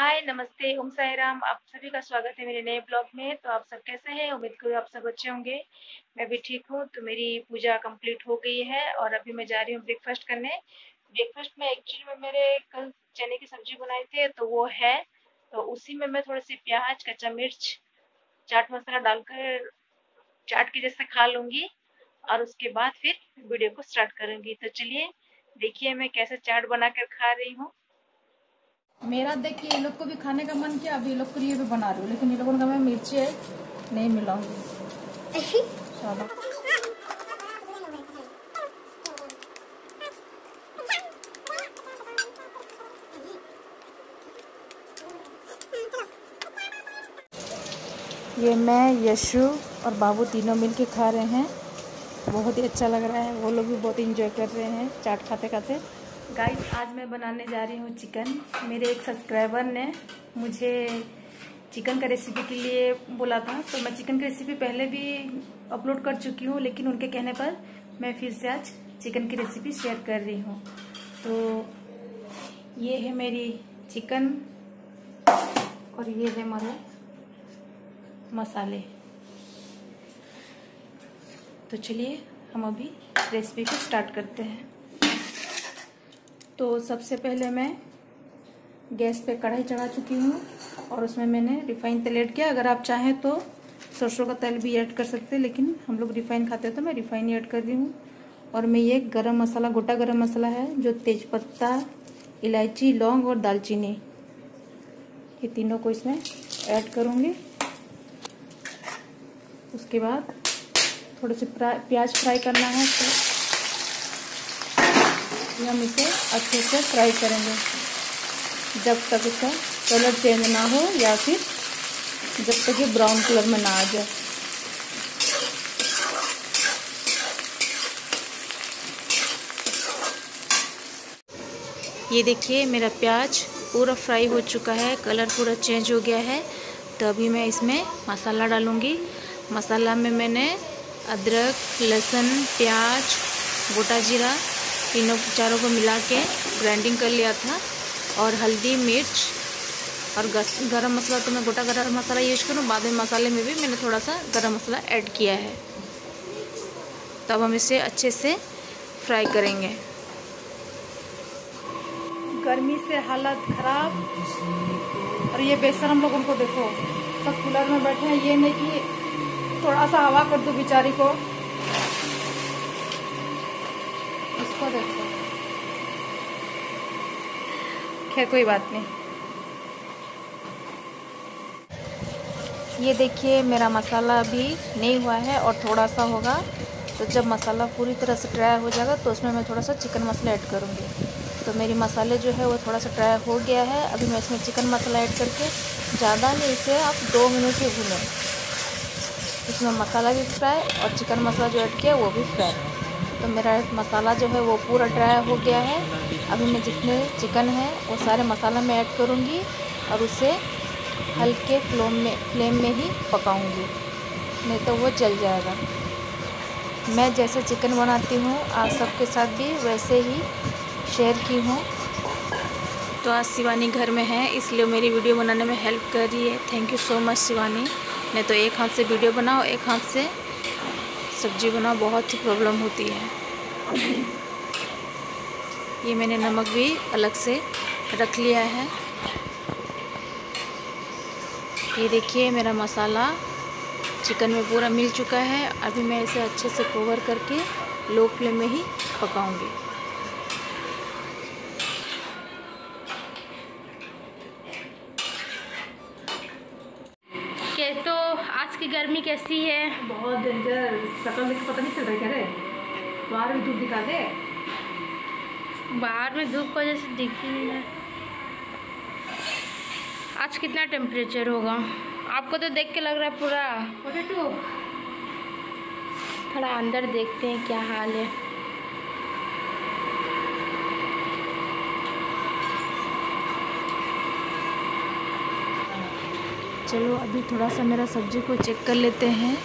हाय, नमस्ते, ओम साई राम आप सभी का स्वागत है मेरे नए ब्लॉग में। तो आप सब कैसे हैं? उम्मीद करूँ आप सब अच्छे होंगे। मैं भी ठीक हूँ। तो मेरी पूजा कंप्लीट हो गई है और अभी मैं जा रही हूँ ब्रेकफास्ट करने। ब्रेकफास्ट में एक्चुअली में मेरे कल चने की सब्ज़ी बनाई थी तो वो है। तो उसी में मैं थोड़ी सी प्याज, कच्चा मिर्च, चाट मसाला डालकर चाट के जैसे खा लूँगी और उसके बाद फिर वीडियो को स्टार्ट करूँगी। तो चलिए, देखिए मैं कैसे चाट बनाकर खा रही हूँ। मेरा देख के ये लोग को भी खाने का मन किया अभी ये लोग के लिए भी बना रही हूँ। लेकिन ये लोगों का मैं मिर्ची नहीं मिलाऊँगी। चलो। ये मैं यशु और बाबू तीनों मिल के खा रहे हैं। बहुत ही अच्छा लग रहा है। वो लोग भी बहुत इंजॉय कर रहे हैं चाट खाते खाते गाइस आज मैं बनाने जा रही हूँ चिकन मेरे एक सब्सक्राइबर ने मुझे चिकन का रेसिपी के लिए बोला था। तो मैं चिकन की रेसिपी पहले भी अपलोड कर चुकी हूँ, लेकिन उनके कहने पर मैं फिर से आज चिकन की रेसिपी शेयर कर रही हूँ। तो ये है मेरी चिकन और ये है हमारे मसाले। तो चलिए हम अभी रेसिपी को स्टार्ट करते हैं। तो सबसे पहले मैं गैस पे कढ़ाई चढ़ा चुकी हूँ और उसमें मैंने रिफाइन तेल ऐड किया। अगर आप चाहें तो सरसों का तेल भी ऐड कर सकते हैं, लेकिन हम लोग रिफाइन खाते हैं तो मैं रिफाइन ऐड कर रही हूँ। और मैं ये गरम मसाला, गोटा गरम मसाला है, जो तेज़पत्ता इलायची, लौंग और दालचीनी, ये तीनों को इसमें ऐड करूँगी। उसके बाद थोड़े से प्याज फ्राई करना है तो हम इसे अच्छे से फ्राई करेंगे। जब तक इसका कलर चेंज ना हो या फिर जब तक ये ब्राउन कलर में ना आ जाए। ये देखिए, मेरा प्याज पूरा फ्राई हो चुका है कलर पूरा चेंज हो गया है। तो अभी मैं इसमें मसाला डालूँगी। मसाला में मैंने अदरक, लहसुन, प्याज, गोटा जीरा तीनों चारों को मिला के ग्राइंडिंग कर लिया था। और हल्दी, मिर्च और गरम मसाला तो मैं गोटा गरम मसाला यूज़ करूँ, बाद में मसाले में भी मैंने थोड़ा सा गरम मसाला ऐड किया है। तब हम इसे अच्छे से फ्राई करेंगे। गर्मी से हालत ख़राब। और ये बेसर हम लोगों को देखो, सब कूलर में बैठे हैं, ये नहीं कि थोड़ा सा हवा कर दो बेचारी को। इसको देखो। खैर, कोई बात नहीं। ये देखिए, मेरा मसाला अभी नहीं हुआ है और थोड़ा सा होगा। तो जब मसाला पूरी तरह से ड्राई हो जाएगा तो उसमें मैं थोड़ा सा चिकन मसाला ऐड करूँगी। तो मेरी मसाले जो है, वो थोड़ा सा ड्राई हो गया है। अभी मैं इसमें चिकन मसाला ऐड करके ज़्यादा नहीं, इसे आप दो मिनट ही भूलें इसमें मसाला भी फ्राई और चिकन मसाला जो ऐड किया, वो भी फ्राई तो मेरा मसाला जो है वो पूरा ड्राई हो गया है। अभी मैं जितने चिकन है, वो सारे मसाला में ऐड करूँगी और उसे हल्के फ्लेम में फ्लेम में ही पकाऊँगी। नहीं तो वो जल जाएगा। मैं जैसे चिकन बनाती हूँ, आप सबके साथ भी वैसे ही शेयर की हूँ। तो आज शिवानी घर में है, इसलिए मेरी वीडियो बनाने में हेल्प कर रही है। Thank you so much Shivani. नहीं तो एक हाथ से वीडियो बनाओ, एक हाथ से सब्ज़ी बना बहुत ही प्रॉब्लम होती है। ये मैंने नमक भी अलग से रख लिया है। ये देखिए, मेरा मसाला चिकन में पूरा मिल चुका है। अभी मैं इसे अच्छे से कवर करके लो फ्लेम में ही पकाऊँगी के तो आज की गर्मी कैसी है? बहुत डेंजर। शक्ल देख पता नहीं चल रहा क्या रे? बाहर भी धूप दिखा दे। बाहर में धूप की वजह से दिख ही नहीं है। आज कितना टेम्परेचर होगा? आपको तो देख के लग रहा है पूरा। थोड़ा अंदर देखते हैं क्या हाल है। चलो, अभी थोड़ा सा मेरा सब्ज़ी को चेक कर लेते हैं।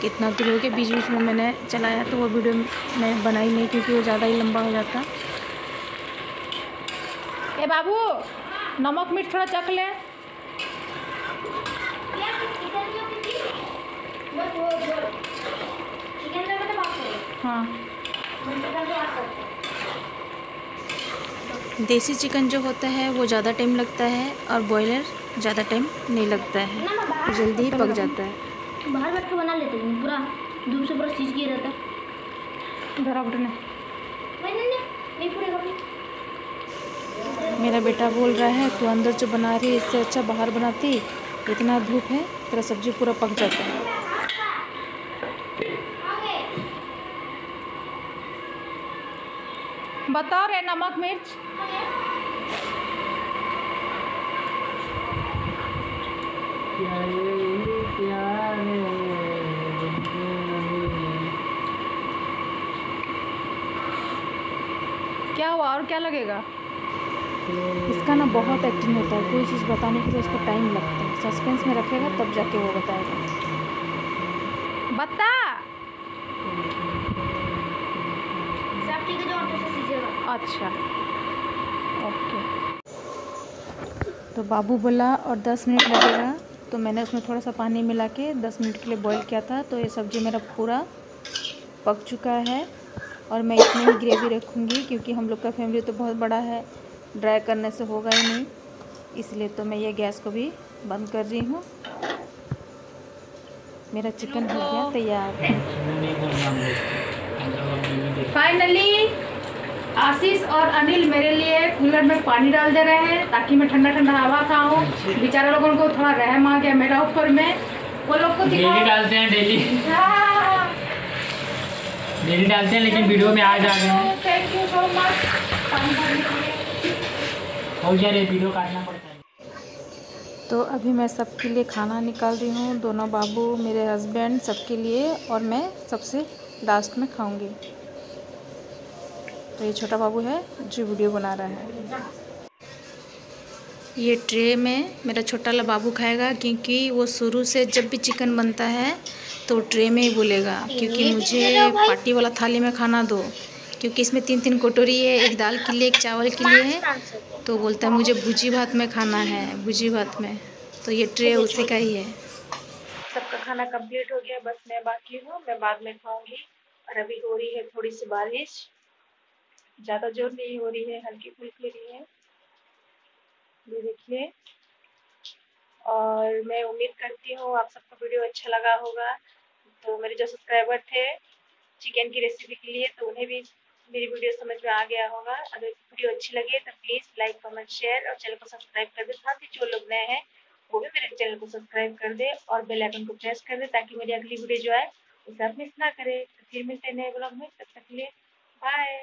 कितना हो गया बीच बीच में मैंने चलाया तो वो वीडियो मैं बनाई नहीं क्योंकि वो ज़्यादा ही लंबा हो जाता। ए बाबू, नमक मिर्च थोड़ा चख ले। हाँ। देसी चिकन जो होता है, वो ज़्यादा टाइम लगता है और बॉयलर ज़्यादा टाइम नहीं लगता है। जल्दी ही पक जाता है। बाहर बैठ के बना लेते हैं पूरा धूप से पूरा सीज किया रहता है। धरा बटने मेरा बेटा बोल रहा है तू अंदर जो बना रही है इससे अच्छा बाहर बनाती। इतना धूप है तेरा सब्ज़ी पूरा पक जाता है। बताओ रे नमक मिर्च। क्या हुआ और क्या लगेगा? इसका ना बहुत एक्टिंग होता है। कोई चीज़ बताने के लिए उसको टाइम लगता है। सस्पेंस में रखेगा तब जाके वो बताएगा। बता। अच्छा। ओके। तो बाबू बोला और दस मिनट लगेगा। तो मैंने उसमें थोड़ा सा पानी मिला के दस मिनट के लिए बॉईल किया था तो ये सब्ज़ी मेरा पूरा पक चुका है। और मैं इतनी ही ग्रेवी रखूँगी, क्योंकि हम लोग का फैमिली तो बहुत बड़ा है ड्राई करने से होगा ही नहीं। इसलिए तो मैं ये गैस को भी बंद कर रही हूँ। मेरा चिकन हो गया, तैयार। फाइनली आशीष और अनिल मेरे लिए कूलर में पानी डाल दे रहे हैं ताकि मैं ठंडा ठंडा हवा खाऊं। बेचारे लोगों को थोड़ा रहम आ गया मेरा ऊपर में। वो लोग को डेली डालते हैं डेली। हाँ, डेली डालते हैं लेकिन वीडियो में आज आ गए हैं। थैंक यू सो मच पानी भरने के लिए। हो गया रे वीडियो काटना पड़ता है। तो अभी मैं सबके लिए खाना निकाल रही हूँ। दोनों बाबू मेरे हस्बैंड सबके लिए और मैं सबसे लास्ट में खाऊँगी। तो ये छोटा बाबू है जो वीडियो बना रहा है। ये ट्रे में मेरा छोटा वाला बाबू खाएगा क्योंकि वो शुरू से जब भी चिकन बनता है तो ट्रे में ही बोलेगा क्योंकि मुझे पार्टी वाला थाली में खाना दो क्योंकि इसमें तीन तीन कटोरी है एक दाल के लिए एक चावल के लिए है तो बोलता है मुझे भुजी भात में खाना है भुजी भात में। तो ये ट्रे उसी का ही है। सबका खाना कंप्लीट हो गया बस मैं बाकी हूँ मैं बाद में खाऊँगी और अभी हो रही है थोड़ी सी बारिश। ज़्यादा ज़ोर नहीं हो रही है, हल्की फुल्की रही है। ये देखिए। और मैं उम्मीद करती हूँ आप सबको वीडियो अच्छा लगा होगा। तो मेरे जो सब्सक्राइबर थे, चिकन की रेसिपी के लिए तो उन्हें भी मेरी वीडियो समझ में आ गया होगा। अगर वीडियो अच्छी लगे तो प्लीज़ लाइक कमेंट शेयर और चैनल को सब्सक्राइब कर दे। साथ ही जो लोग नए हैं, वो भी मेरे चैनल को सब्सक्राइब कर दे और बेल आइकन को प्रेस कर दे, ताकि मेरी अगली वीडियो जो है, उसे आप मिस ना करें। तो फिर मिलते हैं नए ब्लॉग में। तब तक के लिए बाय